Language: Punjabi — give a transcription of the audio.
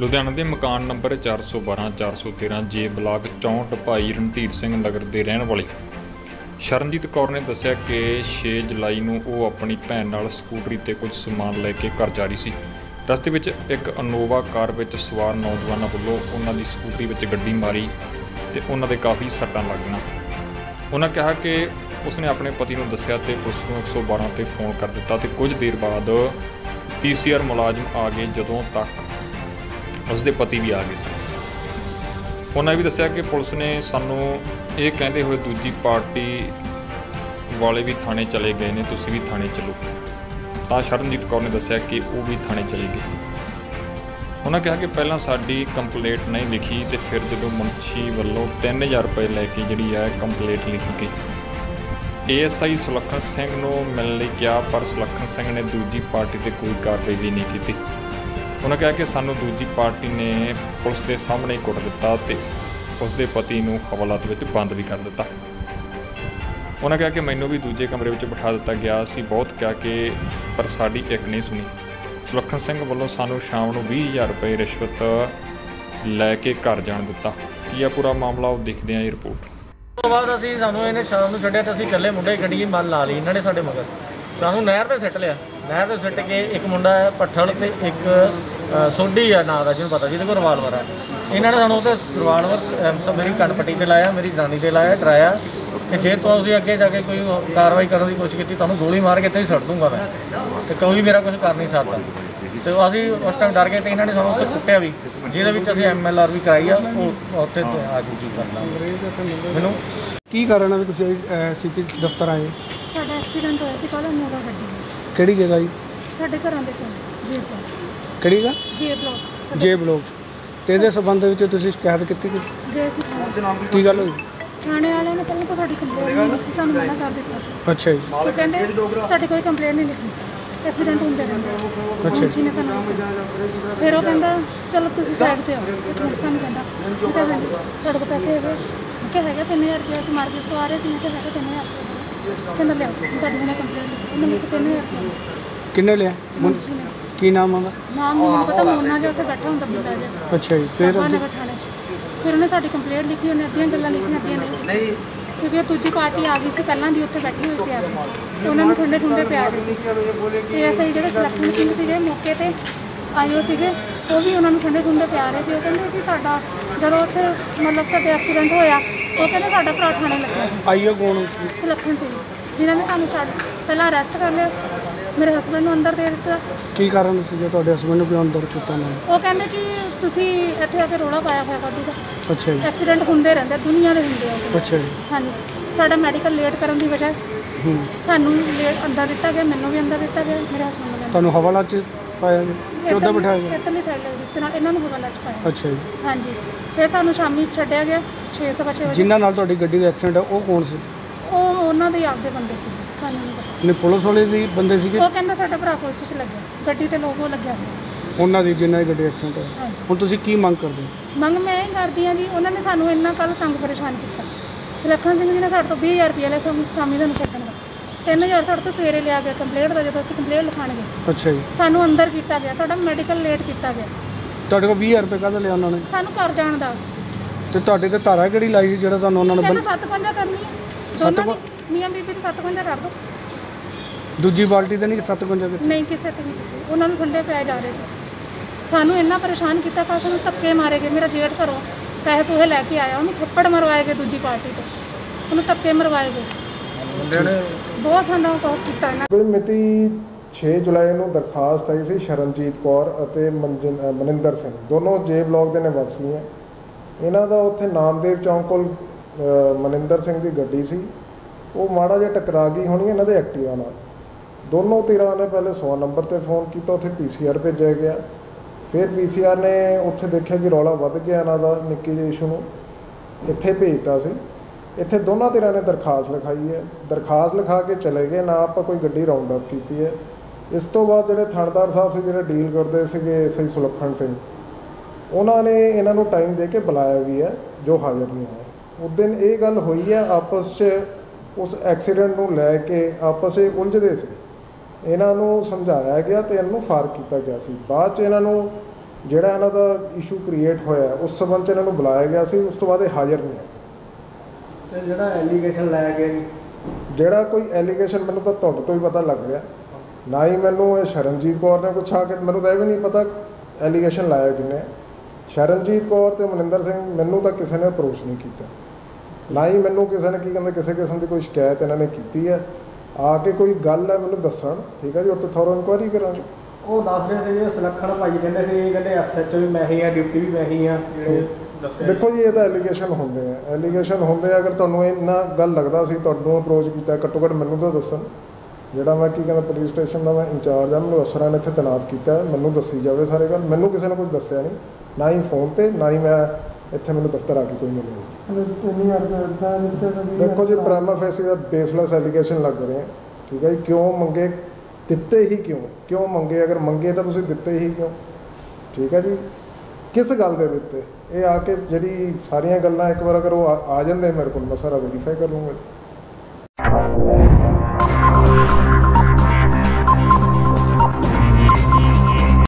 ਲੁਧਿਆਣਾ ਦੇ ਮਕਾਨ ਨੰਬਰ 412 413 ਜੇ ਬਲਾਕ 64 ਭਾਈ ਰਣਧੀਰ ਸਿੰਘ ਨਗਰ ਦੇ ਰਹਿਣ ਵਾਲੀ। ਸ਼ਰਨਜੀਤ ਕੌਰ ਨੇ ਦੱਸਿਆ ਕਿ 6 ਜੁਲਾਈ ਨੂੰ ਉਹ ਆਪਣੀ ਭੈਣ ਨਾਲ ਸਕੂਟਰੀ ਤੇ ਕੁਝ ਸਮਾਨ ਲੈ ਕੇ ਘਰ ਜਾ ਰਹੀ ਸੀ। ਰਸਤੇ ਵਿੱਚ ਇੱਕ ਅਨੋਵਾ ਕਾਰ ਵਿੱਚ ਸਵਾਰ ਨੌਜਵਾਨਾਂ ਵੱਲੋਂ ਉਹਨਾਂ ਦੀ ਸਕੂਟਰੀ ਵਿੱਚ ਗੱਡੀ ਮਾਰੀ ਤੇ ਉਹਨਾਂ ਦੇ ਕਾਫੀ ਸੱਟਾਂ ਲੱਗੀਆਂ। ਉਹਨਾਂ ਕਿਹਾ ਕਿ ਉਸਨੇ ਆਪਣੇ ਪਤੀ ਨੂੰ ਦੱਸਿਆ ਤੇ ਪੁਲਿਸ ਨੂੰ 112 ਤੇ ਫੋਨ ਕਰ ਦਿੱਤਾ ਤੇ ਕੁਝ ਦੇਰ ਬਾਅਦ ਪੀਸੀਆਰ ਮੁਲਾਜ਼ਮ ਆ ਗਏ ਜਦੋਂ ਤੱਕ ਉਸਦੇ ਪਤੀ ਵੀ ਆ ਗਏ ਉਹਨਾਂ ਇਹ ਵੀ ਦੱਸਿਆ ਕਿ ਪੁਲਿਸ ਨੇ ਸਾਨੂੰ ਇਹ ਕਹਿੰਦੇ ਹੋਏ ਦੂਜੀ ਪਾਰਟੀ ਵਾਲੇ ਵੀ ਥਾਣੇ ਚਲੇ ਗਏ ਨੇ, ਤੁਸੀਂ ਵੀ ਥਾਣੇ ਚਲੋ। ਤਾਂ ਸ਼ਰਨਜੀਤ ਕੌਰ ਨੇ ਦੱਸਿਆ ਕਿ ਉਹ ਵੀ ਥਾਣੇ ਚਲੀ ਗਈ ਉਹਨਾਂ ਕਿਹਾ ਕਿ ਪਹਿਲਾਂ ਸਾਡੀ ਕੰਪਲੇਂਟ ਨਹੀਂ ਲਿਖੀ ਤੇ ਫਿਰ ਜਦੋਂ ਮੁਨਸ਼ੀ ਵੱਲੋਂ 3000 ਰੁਪਏ ਲੈ ਕੇ ਜਿਹੜੀ ਹੈ ਕੰਪਲੇਂਟ ਲਿਖੀ ਗਈ। ਏਐਸਆਈ ਸੁਲੱਖਣ ਸਿੰਘ ਨੂੰ ਮਿਲਣ ਲਈ ਕਿਹਾ, ਪਰ ਸੁਲੱਖਣ ਸਿੰਘ ਨੇ ਦੂਜੀ ਪਾਰਟੀ ਤੇ ਕੋਈ ਕਾਰਵਾਈ ਵੀ ਨਹੀਂ ਕੀਤੀ। ਉਹਨਾਂ ਕਿਹਾ ਕਿ ਸਾਨੂੰ ਦੂਜੀ ਪਾਰਟੀ ਨੇ ਪੁਲਿਸ ਦੇ ਸਾਹਮਣੇ ਹੀ ਕੁੱਟ ਦਿੱਤਾ ਤੇ ਉਸ ਦੇ ਪਤੀ ਨੂੰ ਹਵਾਲਾਤ ਵਿੱਚ ਬੰਦ ਵੀ ਕਰ ਦਿੱਤਾ। ਉਹਨਾਂ ਕਿਹਾ ਕਿ ਮੈਨੂੰ ਵੀ ਦੂਜੇ ਕਮਰੇ ਵਿੱਚ ਬਿਠਾ ਦਿੱਤਾ ਗਿਆ। ਸੀ ਬਹੁਤ ਕਿਹਾ ਕਿ ਪਰ ਸਾਡੀ ਇੱਕ ਨਹੀਂ ਸੁਣੀ। ਸੁਲੱਖਣ ਸਿੰਘ ਵੱਲੋਂ ਸਾਨੂੰ ਸ਼ਾਮ ਨੂੰ 20000 ਰੁਪਏ ਰਿਸ਼ਵਤ ਲੈ ਕੇ ਘਰ ਜਾਣ ਦਿੱਤਾ। ਕੀ ਆ ਪੂਰਾ ਮਾਮਲਾ, ਉਹ ਦੇਖਦੇ ਆਂ ਇਹ ਰਿਪੋਰਟ। ਉਸ ਤੋਂ ਬਾਅਦ ਅਸੀਂ ਸਾਨੂੰ ਇਹਨੇ ਸ਼ਾਮ ਨੂੰ ਛੱਡਿਆ ਤੇ ਅਸੀਂ ਚੱਲੇ ਮੁੰਡੇ ਗੱਡੀ ਮਨ ਲਾ ਲਈ ਇਹਨਾਂ ਨੇ ਸਾਡੇ ਮਗਰ। ਸਾਨੂੰ ਨਹਿਰ ਤੇ ਸਿੱਟ ਲਿਆ। ਨਹਿਰ ਤੇ ਸਿੱਟ ਕੇ ਇੱਕ ਮੁੰਡਾ ਹੈ ਪੱਠਲ ਤੇ ਇੱਕ ਅ, ਸੋਢੀ ਆ ਨਾਂ ਦਾ ਜਿਹਨੂੰ ਪਤਾ ਜਿਹਦੇ ਕੋਲ ਰਿਵਾਲਵਰ ਹੈ ਇਹਨਾਂ ਨੇ ਸਾਨੂੰ ਉਹਤੇ ਰਿਵਾਲਵਰ ਮੇਰੀ ਕੰਨ ਪੱਟੀ ਤੇ ਲਾਇਆ ਮੇਰੀ ਜਨਾਨੀ ਤੇ ਲਾਇਆ ਡਰਾਇਆ। ਕਿ ਜੇ ਤੁਸੀਂ ਅੱਗੇ ਜਾ ਕੇ ਕੋਈ ਕਾਰਵਾਈ ਕਰਨ ਦੀ ਕੋਸ਼ਿਸ਼ ਕੀਤੀ ਤੁਹਾਨੂੰ ਗੋਲੀ ਮਾਰ ਕੇ ਇੱਥੇ ਹੀ ਛੱਡ ਦੂੰਗਾ ਮੈਂ। ਤੇ ਕੋਈ ਮੇਰਾ ਕੁਝ ਕਰ ਨਹੀਂ ਸਕਦਾ। ਤੇ ਅਸੀਂ ਉਸ ਟਾਈਮ ਡਰ ਗਏ ਤੇ ਇਹਨਾਂ ਨੇ ਸਾਨੂੰ ਉੱਥੇ ਕੁੱਟਿਆ ਵੀ। ਜਿਹਦੇ ਵਿੱਚ ਅਸੀਂ ਐਮਐਲਆਰ ਵੀ ਕਰਾਈ ਆ ਉਹ ਉੱਥੇ ਆ ਜੂਜੀ ਕਰਨਾ ਮੈਨੂੰ ਕੀ ਕਾਰਨ ਹੈ ਵੀ ਤੁਸੀਂ ਸੀਪੀ ਦਫ਼ਤਰ ਆਏ? ਐਕਸੀਡੈਂਟ ਹੋਇਆ ਸੀ ਕੱਲ੍ਹ ਨੋਵਾ ਗੱਡੀ ਵਿੱਚ। ਕਿਹੜੀ ਜਗ੍ਹਾ ਜੀ? ਸਾਡੇ ਘਰਾਂ ਦੇ ਕੋਲ ਜੇ ਬਲਾਕ ਕਿਹੜੀ ਦਾ ਜੇ ਬਲਾਕ ਜੇ ਬਲੋਕ 'ਚ। ਤੇ ਇਹਦੇ ਸੰਬੰਧ ਵਿੱਚ ਤੁਸੀਂ ਸ਼ਿਕਾਇਤ ਕੀਤੀ ਕਿ ਗਏ ਸੀ ਥਾਣੇ। ਕੀ? ਗੱਲ ਹੋਈ? ਥਾਣੇ ਵਾਲਿਆਂ ਨੇ ਪਹਿਲਾਂ ਤਾਂ ਸਾਡੀ ਕੰਪਲੇਂਟ ਨਹੀਂ ਲਿਖੀ ਸਾਨੂੰ ਮਨਾ ਕਰ ਦਿੱਤਾ। ਅੱਛਾ ਜੀ। ਉਹ ਕਹਿੰਦੇ ਤੁਹਾਡੀ ਕੋਈ ਕੰਪਲੇਂਟ ਨਹੀਂ ਲਿਖੀ। ਐਕਸੀਡੈਂਟ ਹੁੰਦੇ ਰਹਿੰਦੇ ਅੱਛਾ। ਅੱਛਾ ਨੇ ਸਾਨੂੰ ਕਿਹਾ। ਫਿਰ ਉਹ ਕਹਿੰਦਾ ਚਲੋ ਤੁਸੀਂ ਸਾਈਡ ਤੇ ਆਓ। ਇੱਕ ਮਿੰਟ ਸਾਨੂੰ ਕਹਿੰਦਾ ਮੈਂ ਕਿਹਾ ਹਾਂਜੀ ਤੁਹਾਡੇ ਕੋਲ ਪੈਸੇ ਹੈਗੇ? ਮੈਂ ਕਿਹਾ ਹੈਗਾ 3000 ਰੁਪਏ ਅਸੀਂ ਮਾਰਕੀਟ ਤੋਂ ਆ ਰਹੇ ਸੀ ਮੈਂ ਕਿਹਾ ਹੈਗਾ 3000 ਰੁਪਏ ਕਹਿੰਦਾ ਲਿਆਓ ਤੁਹਾਡੀ ਮੈਂ ਕੰਪਲੇਂਟ ਲਿਖੀ ਉਹਨੇ ਮੈਨੂੰ 3000 ਰੁਪਏ ਕਿੰਨੇ ਲਿਆ? ਮੁੰ- ਨੇ ਕੀ ਨਾਮ ਆਉਂਦਾ ਨਾਮ ਨਹੀਂ ਮੈਨੂੰ ਪਤਾ ਮੋਨਾ ਜਿਹਾ ਉੱਥੇ ਬੈਠਾ ਹੁੰਦਾ ਬੰਦਾ ਜਿਹਾ ਅੱਛਾ ਜੀ ਫਿਰ ਫਿਰ ਨਗਰ ਥਾਣੇ 'ਚ। ਫਿਰ ਉਹਨੇ ਸਾਡੀ ਕੰਪਲੇਂਟ ਲਿਖੀ ਉਹਨੇ ਅੱਧੀਆਂ ਗੱਲਾਂ ਲਿਖੀਆਂ ਅੱਧੀਆਂ ਨਹੀਂ ਨਹੀਂ। ਕਿਉਂਕਿ ਉਹ ਦੂਜੀ ਪਾਰਟੀ ਆ ਗਈ ਸੀ ਪਹਿਲਾਂ ਦੀ ਉੱਥੇ ਬੈਠੀ ਹੋਈ ਸੀ ਆ ਕੇ ਤੇ ਉਹਨਾਂ ਨੂੰ ਠੰਡੇ ਠੰਡੇ ਪਿਆ ਰਹੇ ਸੀ। ਤੇ ਐਸਆਈ ਜਿਹੜੇ ਸੁਲੱਖਣ ਸਿੰਘ ਸੀਗੇ ਮੌਕੇ ਤੇ ਆਇਓ ਸੀਗੇ ਉਹ ਵੀ ਉਹਨਾਂ ਨੂੰ ਠੰਡੇ ਠੰਡੇ ਪਿਆ ਰਹੇ ਸੀ। ਉਹ ਕਹਿੰਦੇ ਕਿ ਸਾਡਾ ਜਦੋਂ ਉੱਥੇ ਮਤਲਬ ਸਾਡੇ ਐਕਸੀਡੈਂਟ ਹੋਇਆ ਉਹ ਕਹਿੰਦੇ ਸਾਡਾ ਭਰਾ ਥਾਣੇ ਲੱਗਿਆ ਆਈਓ ਕੌਣ? ਸੁਲੱਖਣ ਸਿੰਘ। ਜਿਨ੍ਹਾਂ ਨੇ ਸਾਨੂੰ ਛੱਡ ਪਹਿਲਾਂ ਅਰੈਸਟ ਕਰ ਲਿਆ। ਮੇਰੇ ਹਸਬੰਡ ਨੂੰ ਅੰਦਰ ਦੇ ਦਿੱਤਾ। ਕੀ ਕਾਰਨ ਸੀ ਤੁਹਾਡੇ ਹਸਬੰਡ ਨੂੰ ਕਿਉਂ ਅੰਦਰ ਕੀਤਾ ਨਾ? ਉਹ ਕਹਿੰਦੇ ਕਿ ਤੁਸੀਂ ਇੱਥੇ ਆ ਕੇ ਰੋਲਾ ਪਾਇਆ ਹੋਇਆ ਵਾਧੂ ਦਾ। ਅੱਛਾ ਜੀ। ਐਕਸੀਡੈਂਟ ਹੁੰਦੇ ਰਹਿੰਦੇ ਦੁਨੀਆ ਦੇ ਹੁੰਦੇ ਆ। ਅੱਛਾ ਜੀ। ਹਾਂਜੀ। ਸਾਡਾ ਮੈਡੀਕਲ ਲੇਟ ਕਰਨ ਦੀ ਵਜ੍ਹਾ ਹੂੰ। ਸਾਨੂੰ ਲੇਟ ਅੰਦਰ ਦਿੱਤਾ ਗਿਆ ਮੈਨੂੰ ਵੀ ਅੰਦਰ ਦਿੱਤਾ ਗਿਆ ਮੇਰੇ ਹਸਬੰਦ ਨੂੰ ਤੁਹਾਨੂੰ ਹਵਾਲਾ 'ਚ ਪਾਇਆ ਜੀ? ਕਿ ਉੱਧਰ ਬਿਠਾਇਆ ਗਿਆ ਇੱਧਰਲੀ ਸਾਈਡ ਲੱਗਦੀ ਇਸ ਤਰ੍ਹਾਂ ਇਹਨਾਂ ਨੂੰ ਹਵਾਲਾ ਚ ਪਾਇਆ। ਅੱਛਾ ਜੀ। ਹਾਂਜੀ। ਫਿਰ ਸਾਨੂੰ ਸ਼ਾਮੀ ਛੱਡਿਆ ਗਿਆ 6 ਸਵਾ ਛੇ ਵਜੇ। ਜਿਨ੍ਹਾਂ ਨਾਲ ਤੁਹਾਡੀ ਗੱਡੀ ਦਾ ਐਕਸੀਡੈਂਟ ਹੈ ਉਹ ਕੌਣ ਸੀ? ਉਹ ਉਹਨਾਂ ਦੇ ਆਪਦੇ ਬੰਦੇ ਸੀ ਸਾਨੂੰ ਨਹੀਂ ਪਤਾ। ਨੇ ਪੁਲਿਸ ਵਾਲੇ ਦੀ ਬੰਦੇ ਸੀਗੇ? ਉਹ ਕਹਿੰਦਾ ਸਾਡਾ ਭਰਾ ਪੁਲਿਸ ਚ ਲੱਗਿਆ। ਗੱਡੀ ਤੇ ਲੋਗੋ ਲੱਗਿਆ ਹੋਇਆ ਸੀ। ਉਹਨਾਂ ਦੀ ਜਿਨ੍ਹਾਂ ਦੀ ਗੱਡੀ ਐਕਸੀਡੈਂਟ ਹੋਇਆ। ਹਾਂਜੀ। ਹੁਣ ਤੁਸੀਂ ਕੀ ਮੰਗ ਕਰਦੇ ਹੋ? ਮੰਗ ਮੈਂ ਇਹ ਕਰਦੀ ਹਾਂ ਜੀ ਉਹਨਾਂ ਨੇ ਸਾਨੂੰ ਇੰਨਾ ਕੱਲ ਤੰਗ ਪਰੇਸ਼ਾਨ ਕੀਤਾ। ਸੁਲੱਖਣ ਸਿੰਘ ਜੀ ਨੇ ਸਾਡੇ ਤੋਂ 20000 ਰੁਪਏ ਲਿਆ ਸਾਨੂੰ ਸਾਮੀ ਨੂੰ ਛੱਡਣ 3000 ਸਾਡੇ ਤੋਂ ਸਵੇਰੇ ਲਿਆ ਗਿਆ ਕੰਪਲੇਂਟ ਦਾ ਜਦੋਂ ਅਸੀਂ ਕੰਪਲੇਂਟ ਲਿਖਾਣ ਗਏ ਅੱਛਾ ਜੀ। ਸਾਨੂੰ ਅੰਦਰ ਕੀਤਾ ਗਿਆ ਸਾਡਾ ਮੈਡੀਕਲ ਲੇਟ ਕੀਤਾ ਗਿਆ। ਤੁਹਾਡੇ ਕੋਲ 20000 ਰੁਪਏ ਕਾਹਦਾ ਲਿਆ ਉਹਨਾਂ ਨੇ? ਸਾਨੂੰ ਘਰ ਜਾਣ ਦਾ। ਤੇ ਤੁਹਾਡੇ ਤੇ ਧਾਰਾ ਕਿਹੜੀ ਲਾਈ ਸੀ ਜਿਹੜਾ ਤੁਹਾਨੂੰ ਉਹਨਾਂ ਨੇ ਕਹਿੰਦਾ ਸੱਤ ਪੰਜਾ ਕਰਨੀ ਹੈ ਦੋਨਾਂ ਦੀ ਮੀਆਂ ਬੀਬੀ ਦੀ ਸੱਤ ਪੰਜਾ ਕਰ ਦੋ। ਦੂਜੀ ਬਾਲਟੀ ਤੇ ਨਹੀਂ 750 ਦਿੱਤੀ? ਨਹੀਂ ਕਿਸੇ ਤੇ ਨਹੀਂ ਕੀਤੀ। ਉਹਨਾਂ ਨੂੰ ਠੰਡੇ ਪੈ ਜਾ ਰਹੇ ਸੀ। ਸਾਨੂੰ ਇੰਨਾ ਪਰੇਸ਼ਾਨ ਕੀਤਾ ਕਿ ਸਾਨੂੰ ਧੱਕੇ ਮਾਰੇ ਗਏ। ਮੇਰਾ ਜੇਠ ਘਰੋਂ ਪੈਸੇ ਪੂਹੇ ਲੈ ਕੇ ਆਇਆ। ਉਹਨੂੰ ਥੱਪੜ ਮਰਵਾਏ ਗਏ ਦੂਜੀ ਪਾਰਟੀ ਤੋਂ। ਉਹਨੂੰ ਧੱਕੇ ਮਰਵਾਏ ਗਏ। ਮੁੰਡਿਆਂ ਨੇ ਬਹੁਤ ਸਾਨੂੰ ਕੀਤਾ ਇਹਨਾਂ ਮਿਤੀ 6 ਜੁਲਾਈ ਨੂੰ ਦਰਖਾਸਤ ਆਈ ਸੀ ਸ਼ਰਨਜੀਤ ਕੌਰ ਅਤੇ ਮਨਿੰਦਰ ਸਿੰਘ। ਦੋਨੋਂ ਜੇ ਬਲਾਕ ਦੇ ਨਿਵਾਸੀ ਹੈ ਇਹਨਾਂ ਦਾ ਉੱਥੇ ਨਾਮਦੇਵ ਚੌਂਕ ਕੋਲ ਮਨਿੰਦਰ ਸਿੰਘ ਦੀ ਗੱਡੀ ਸੀ। ਉਹ ਮਾੜਾ ਜਿਹਾ ਟਕਰਾ ਗਈ ਹੋਣੀ ਇਹਨਾਂ ਦੇ ਐਕਟਿਵਾ ਨਾਲ। ਦੋਨੋਂ ਧਿਰਾਂ ਨੇ ਪਹਿਲੇ 100 ਨੰਬਰ ਤੇ ਫੋਨ ਕੀਤਾ ਉੱਥੇ ਪੀਸੀਆਰ ਭੇਜਿਆ ਗਿਆ। ਫਿਰ ਪੀਸੀਆਰ ਨੇ ਉੱਥੇ ਦੇਖਿਆ ਕਿ ਰੌਲਾ ਵੱਧ ਗਿਆ ਇਹਨਾਂ ਦਾ ਨਿੱਕੀ ਜਿਹੀ ਇਸ਼ੂ ਨੂੰ। ਇੱਥੇ ਭੇਜਤਾ ਸੀ। ਇੱਥੇ ਦੋਨਾਂ ਧਿਰਾਂ ਨੇ ਦਰਖਾਸਤ ਲਿਖਾਈ ਹੈ। ਦਰਖਾਸਤ ਲਿਖਾ ਕੇ ਚਲੇ ਗਏ, ਨਾ ਆਪਾਂ ਕੋਈ ਗੱਡੀ ਰਾਉਂਡ ਅਪ ਕੀਤੀ ਹੈ। ਇਸ ਤੋਂ ਬਾਅਦ ਜਿਹੜੇ ਥਾਣੇਦਾਰ ਸਾਹਿਬ ਸੀ, ਜਿਹੜੇ ਡੀਲ ਕਰਦੇ ਸੀਗੇ ਐਸਆਈ ਸੁਲੱਖਣ ਸਿੰਘ, ਉਹਨਾਂ ਨੇ ਇਹਨਾਂ ਨੂੰ ਟਾਈਮ ਦੇ ਕੇ ਬੁਲਾਇਆ ਵੀ ਹੈ, ਜੋ ਹਾਜ਼ਰ ਨਹੀਂ ਹੋਏ ਉਸ ਦਿਨ ਇਹ ਗੱਲ ਹੋਈ ਹੈ, ਆਪਸ 'ਚ ਉਸ ਐਕਸੀਡੈਂਟ ਨੂੰ ਲੈ ਕੇ ਆਪਸ 'ਚ ਉਲਝਦੇ ਸੀ। ਇਹਨਾਂ ਨੂੰ ਸਮਝਾਇਆ ਗਿਆ ਤੇ ਇਹਨਾਂ ਨੂੰ ਫਾਰ ਕੀਤਾ ਗਿਆ ਸੀ। ਬਾਅਦ 'ਚ ਇਹਨਾਂ ਨੂੰ ਜਿਹੜਾ ਇਹਨਾਂ ਦਾ ਇਸ਼ੂ ਕ੍ਰੀਏਟ ਹੋਇਆ, ਉਸ ਸਬੰਧ 'ਚ ਇਹਨਾਂ ਨੂੰ ਬੁਲਾਇਆ ਗਿਆ ਸੀ, ਉਸ ਤੋਂ ਬਾਅਦ ਇਹ ਹਾਜ਼ਰ ਨਹੀਂ ਹੈ ਤੇ ਜਿਹੜਾ ਐਲੀਗੇਸ਼ਨ ਲਾਇਆ ਗਿਆ ਜੀ ਜਿਹੜਾ ਕੋਈ ਐਲੀਗੇਸ਼ਨ ਮੈਨੂੰ ਤਾਂ ਤੁਹਾਡੇ ਤੋਂ ਹੀ ਪਤਾ ਲੱਗ ਰਿਹਾ ਨਾ ਹੀ ਮੈਨੂੰ ਇਹ ਸ਼ਰਨਜੀਤ ਕੌਰ ਨੇ ਕੁਛ ਆ ਕੇ ਮੈਨੂੰ ਤਾਂ ਇਹ ਵੀ ਨਹੀਂ ਪਤਾ ਐਲੀਗੇਸ਼ਨ ਲਾਇਆ ਕਿੰਨੇ। ਸ਼ਰਨਜੀਤ ਕੌਰ ਤੇ ਮਨਿੰਦਰ ਸਿੰਘ ਮੈਨੂੰ ਤਾਂ ਕਿਸੇ ਨੇ ਅਪਰੋਚ ਨਹੀਂ ਕੀਤਾ। ਨਾ ਹੀ ਮੈਨੂੰ ਕਿਸੇ ਨੇ ਕੀ ਕਹਿੰਦੇ ਕਿਸੇ ਕਿਸਮ ਦੀ ਕੋਈ ਸ਼ਿਕਾਇਤ ਇਹਨਾਂ ਨੇ ਕੀਤੀ ਹੈ। ਆ ਕੇ ਕੋਈ ਗੱਲ ਹੈ ਮੈਨੂੰ ਦੱਸਣ। ਠੀਕ ਹੈ ਜੀ ਉੱਤੇ ਥੋੜਾ ਇਨਕੁਆਇਰੀ ਕਰਾਂਗੇ। ਉਹ ਦੱਸ ਰਹੇ ਸੀ ਜੀ ਸੁਲੱਖਣ ਭਾਈ ਕਹਿੰਦੇ ਸੀ ਕਹਿੰਦੇ ਐਸਐਚਓ ਵੀ ਮੈਂ ਹੀ ਆ ਡਿਊਟੀ ਵੀ ਮੈਂ ਹੀ ਆ। ਜਿਹੜੇ ਦੇਖੋ ਜੀ ਇਹ ਤਾਂ ਐਲੀਗੇਸ਼ਨ ਹੁੰਦੇ ਆ। ਐਲੀਗੇਸ਼ਨ ਹੁੰਦੇ ਆ ਅਗਰ ਤੁਹਾਨੂੰ ਇੰਨਾ ਗੱਲ ਲੱਗਦਾ ਸੀ ਤੁਹਾਨੂੰ ਅਪਰੋਚ ਕੀਤਾ ਘੱਟੋ ਘੱਟ ਮੈਨੂੰ ਤਾਂ ਦੱਸਣ। ਜਿਹੜਾ ਮੈਂ ਕੀ ਕਹਿੰਦਾ ਪੁਲਿਸ ਸਟੇਸ਼ਨ ਦਾ ਮੈਂ ਇੰਚਾਰਜ ਆ ਮੈਨੂੰ ਅਫਸਰਾਂ ਨੇ ਇੱਥੇ ਤੈਨਾਤ ਕੀਤਾ ਮੈਨੂੰ ਦੱਸੀ ਜਾਵੇ ਸਾਰੇ ਗੱਲ। ਮੈਨੂੰ ਕਿਸੇ ਨੇ ਕੁਝ ਦੱਸਿਆ ਨਹੀਂ ਨਾ ਹੀ ਫੋਨ ਤੇ ਨਾ ਹੀ ਮੈਂ ਇੱਥੇ ਮੈਨੂੰ ਦਫ਼ਤਰ ਆ ਕੇ ਕੋਈ ਮਿਲਿਆ। ਦੇਖੋ ਜੀ ਪ੍ਰਾਈਮਾ ਫੇਸੀ ਦਾ ਬੇਸਲੈਸ ਐਲੀਗੇਸ਼ਨ ਲੱਗ ਰਹੇ। ਆ ਠੀਕ ਹੈ ਜੀ ਕਿਉਂ ਮੰਗੇ? ਦਿੱਤੇ ਹੀ ਕਿਉਂ? ਕਿਉਂ ਮੰਗੇ? ਅਗਰ ਮੰਗੇ ਤਾਂ ਤੁਸੀਂ ਦਿੱਤੇ ਹੀ ਕਿਉਂ? ਠੀਕ ਹੈ ਜੀ ਕਿਸ ਗੱਲ ਦੇ ਉੱਤੇ ਇਹ ਆ ਕੇ ਜਿਹੜੀ ਸਾਰੀਆਂ ਗੱਲਾਂ ਇੱਕ ਵਾਰ ਅਗਰ ਉਹ ਆ- ਜਾਂਦੇ ਮੇਰੇ ਕੋਲ, ਮੈਂ ਸਾਰਾ ਵੈਰੀਫਾਈ ਕਰ ਲੂੰਗਾ